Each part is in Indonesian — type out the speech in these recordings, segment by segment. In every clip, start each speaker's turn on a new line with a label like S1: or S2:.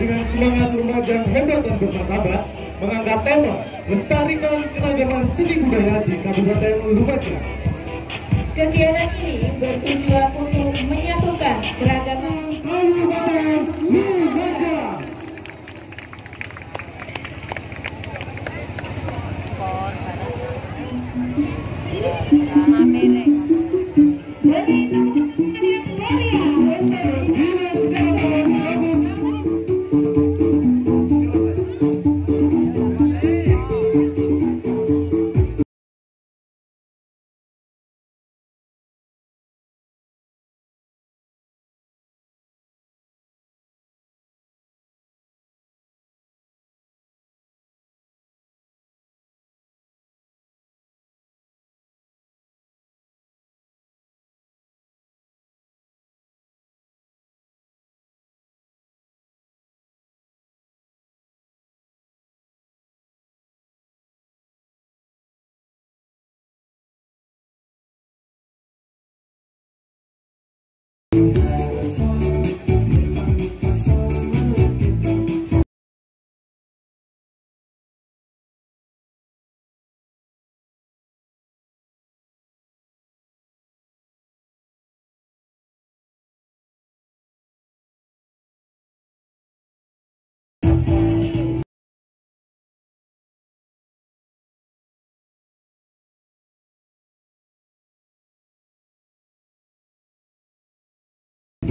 S1: dengan semangat remaja yang hebat dan bermartabat mengangkat tema Lestarikan Keragaman Seni Budaya di Kabupaten Lumajang.
S2: Kegiatan ini bertujuan untuk menyatukan keragaman
S1: Kabupaten Lumajang.
S2: Beri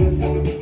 S1: Thank you.